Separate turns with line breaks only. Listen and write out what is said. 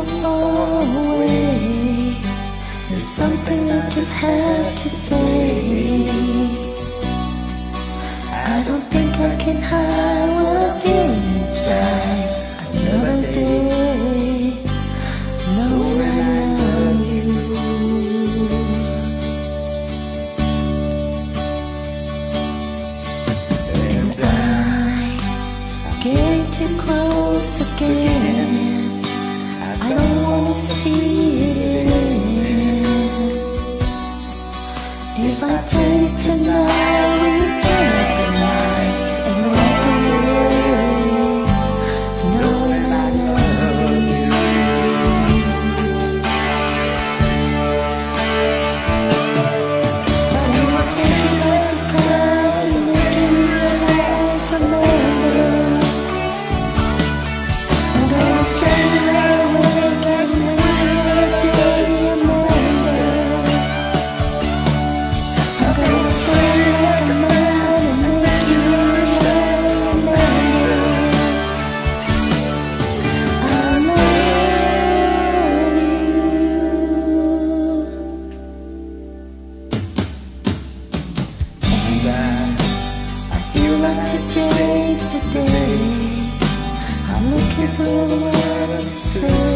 so far away. There's something I just have to say. I don't think I can hide what I feel inside. Another day, knowing I love you. And I get too close again. I don't wanna see it. If I tell today's the day I'm looking for the words to say.